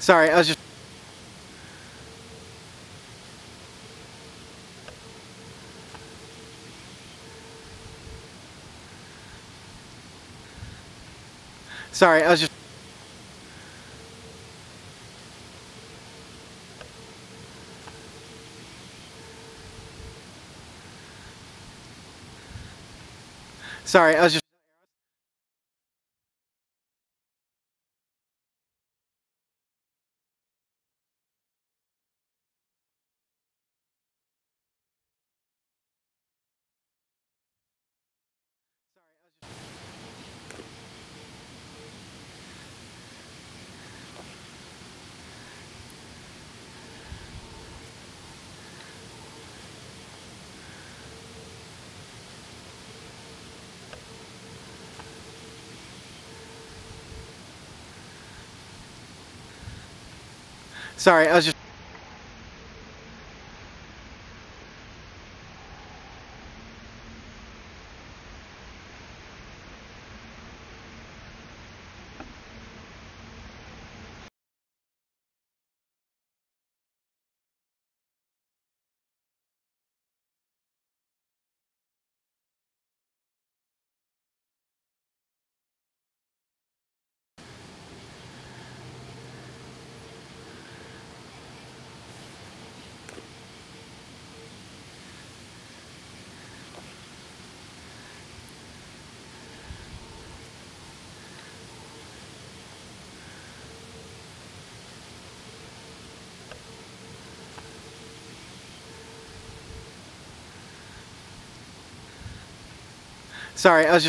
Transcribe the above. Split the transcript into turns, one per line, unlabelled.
Sorry, I was just. Sorry, I was just. Sorry, I was just. Sorry, I was just. Sorry, I was just.